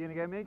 You gonna go, Mig?